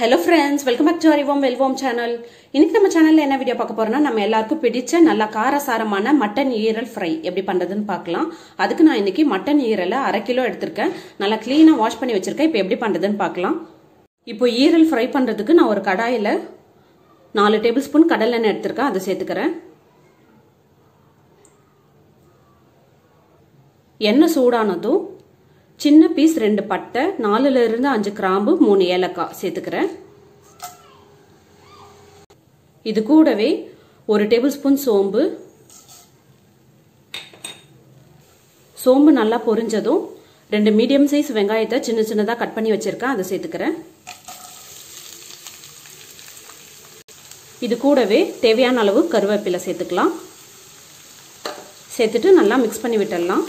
Hello friends welcome back to Arivom Velvom channel இன்னைக்கு நம்ம சேனல்ல என்ன வீடியோ பார்க்க போறோம்னா நம்ம எல்லாருக்கும் பிடிச்ச நல்லா காரசாரமான மட்டன் ஈரல் ஃப்ரை எப்படி பண்றதுன்னு பார்க்கலாம். அதுக்கு நான் இன்னைக்கு மட்டன் ஈரலை அரை கிலோ எடுத்திருக்கேன். நல்லா கிளீனா வாஷ் பண்ணி வச்சிருக்கேன். இப்போ எப்படி பண்றதுன்னு பார்க்கலாம். இப்போ ஈரல் ஃப்ரை பண்றதுக்கு நான் ஒரு கடாயில நாலு டேபிள் ஸ்பூன் கடல் எண்ணெய் எடுத்திருக்கேன். அதை சேர்த்துக்கிறேன். எண்ணெய் சூடானதும் சின்ன பீஸ் ரெண்டு பட்டை நாலுல இருந்து அஞ்சு கிராம்பு மூணு ஏலக்காய் சேர்த்துக்கிறேன். இது கூடவே ஒரு டேபிள் ஸ்பூன் சோம்பு. சோம்பு நல்லா பொரிஞ்சதும் ரெண்டு மீடியம் சைஸ் வெங்காயத்தை சின்ன சின்னதாக கட் பண்ணி வச்சிருக்கேன் அதை சேர்த்துக்கிறேன். இது கூடவே தேவையான அளவு கருவேப்பிலை சேர்த்துக்கலாம். சேர்த்துட்டு நல்லா மிக்ஸ் பண்ணி விட்டுடலாம்.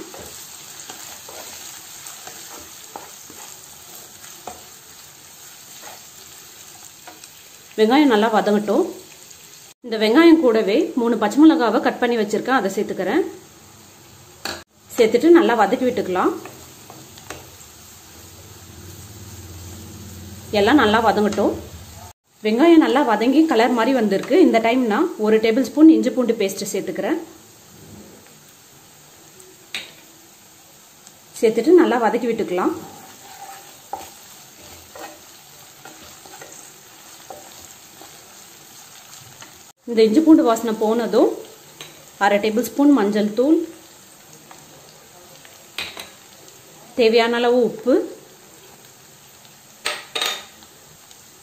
வெங்காயம் நல்லா வதங்கட்டும். இந்த வெங்காயம் கூடவே மூணு பச்சை மிளகாவை கட் பண்ணி வச்சிருக்கேன். அதை சேர்த்துக்கிறேன். சேர்த்துட்டு நல்லா வதக்கி விட்டுக்கலாம். எல்லாம் நல்லா வதங்கட்டும். வெங்காயம் நல்லா வதங்கி கலர் மாதிரி வந்திருக்கு. இந்த டைம் நான் ஒரு டேபிள் ஸ்பூன் இஞ்சி பூண்டு பேஸ்ட்டு சேர்த்துக்கிறேன். சேர்த்துட்டு நல்லா வதக்கி விட்டுக்கலாம். இந்த இஞ்சி பூண்டு வாசனை போனதும் அரை டேபிள் ஸ்பூன் மஞ்சள் தூள் தேவையான அளவு உப்பு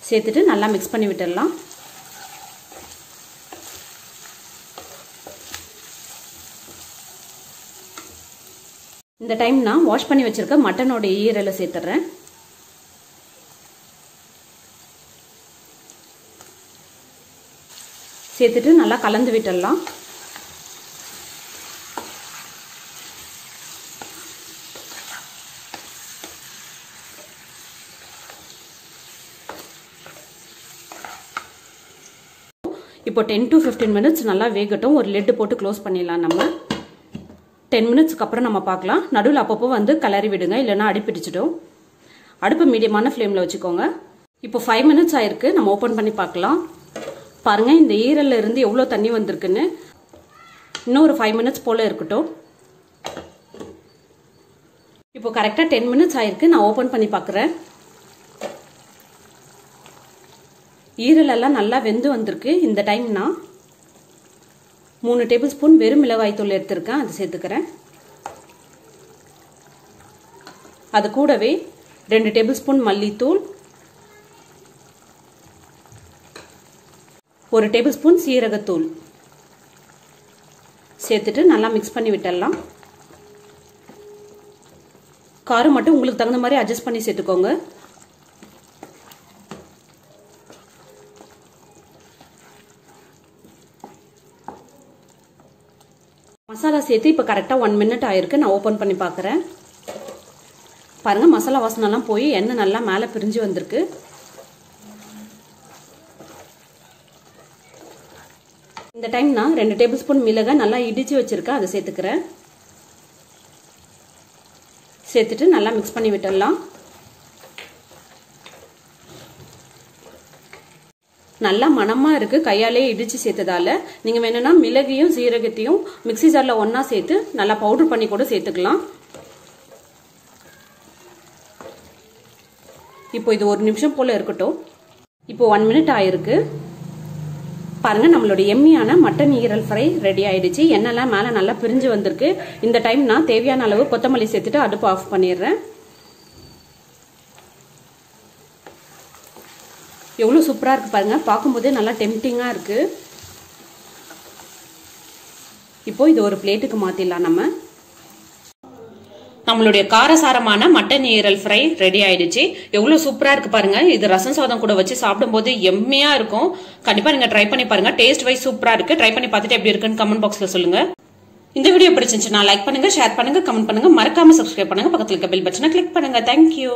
சேர்த்துட்டு நல்லா மிக்ஸ் பண்ணி விட்டுடலாம். இந்த டைம் நான் வாஷ் பண்ணி வச்சுருக்க மட்டனோட ஈரலை சேர்த்துறேன். சேர்த்துட்டு நல்லா கலந்து விட்டுடலாம். இப்போ டென் டு ஃபிஃப்டீன் மினிட்ஸ் நல்லா வேகட்டும். ஒரு லெட்டு போட்டு க்ளோஸ் பண்ணிடலாம் நம்ம. டென் மினிட்ஸ்க்கு அப்புறம் நம்ம பார்க்கலாம். நடுவில் அப்பப்போ வந்து கிளறி விடுங்க. இல்லைன்னா அடிப்பிடிச்சிடும் அடுப்பு மீடியமான ஃப்ளேமில் வச்சுக்கோங்க. இப்போ ஃபைவ் மினிட்ஸ் ஆயிருக்கு. நம்ம ஓப்பன் பண்ணி பார்க்கலாம். பாருங்க இந்த ஈரல்ல இருந்து எவ்வளோ தண்ணி வந்திருக்குன்னு. இன்னும் ஒரு ஃபைவ் மினிட்ஸ் போல இருக்கட்டும். இப்போ கரெக்டாக டென் மினிட்ஸ் ஆயிருக்கு. நான் ஓப்பன் பண்ணி பார்க்குறேன் ஈரல் எல்லாம் நல்லா வெந்து வந்திருக்கு. இந்த டைம் நான் மூணு டேபிள் ஸ்பூன் வெறும் மிளகாய் தூள் எடுத்திருக்கேன். அது சேர்த்துக்கிறேன். அது கூடவே ரெண்டு டேபிள் ஸ்பூன் மல்லித்தூள் ஒரு டேபிள் ஸ்பூன் சீரகத்தூள். சேர்த்துட்டு நல்லா மிக்ஸ் பண்ணி விட்டுடலாம். காரம் மட்டும் உங்களுக்கு தகுந்த மாதிரி அட்ஜஸ்ட் பண்ணி சேர்த்துக்கோங்க. மசாலா சேர்த்து இப்போ கரெக்டாக ஒன் மினிட் ஆயிருக்கு. நான் ஓப்பன் பண்ணி பார்க்குறேன் பாருங்கள் மசாலா வாசனைலாம் போய் எண்ணெய் நல்லா மேலே பிரிஞ்சு வந்திருக்கு. இந்த டைம் நான் ரெண்டு டேபிள் ஸ்பூன் மிளகை நல்லா இடித்து வச்சுருக்கேன். அதை சேர்த்துக்கிறேன். சேர்த்துட்டு நல்லா மிக்ஸ் பண்ணி விட்டுடலாம். நல்லா மணமாக இருக்குது கையாலே இடித்து சேர்த்ததால். நீங்கள் வேணும்னா மிளகையும் சீரகத்தையும் மிக்சி ஜாரில் ஒன்றா சேர்த்து நல்லா பவுடர் பண்ணி கூட சேர்த்துக்கலாம். இப்போ இது ஒரு நிமிஷம் போல் இருக்கட்டும். இப்போ ஒன் மினிட் ஆயிருக்கு. பாருங்க நம்மளோட எம்மியான மட்டன் ஈரல் ஃப்ரை ரெடி ஆயிடுச்சு. எண்ணெய்லாம் மேலே நல்லா பிரிஞ்சு வந்திருக்கு. இந்த டைம் நான் தேவையான அளவு கொத்தமல்லி சேர்த்துட்டு அடுப்பு ஆஃப் பண்ணிடுறேன். எவ்வளோ சூப்பராக இருக்குது பாருங்க. பார்க்கும்போதே நல்லா டெம்டிங்காக இருக்குது இப்போது இது ஒரு பிளேட்டுக்கு மாற்றிடலாம் நம்ம. நம்மளுடைய காரசாரமான மட்டன் ஈரல் ஃப்ரை ரெடி ஆயிடுச்சு. எவ்வளவு சூப்பரா இருக்கு பாருங்க. இது ரசம் சாதம் கூட வச்சு சாப்பிடும்போது எம்மையா இருக்கும். கண்டிப்பா நீங்க ட்ரை பண்ணி பாருங்க. டேஸ்ட் வைஸ் சூப்பரா இருக்கு. ட்ரை பண்ணி பார்த்துட்டு எப்படி இருக்குன்னு கமெண்ட் பாக்ஸ்ல சொல்லுங்க. இந்த வீடியோ பிடிச்சிருந்துச்சுன்னா லைக் பண்ணுங்க ஷேர் பண்ணுங்க கமெண்ட் பண்ணுங்க. மறக்காம சப்ஸ்கிரைப் பண்ணுங்க. பக்கத்துல இருக்க பெல் பட்டனை கிளிக் பண்ணுங்க. தேங்க்யூ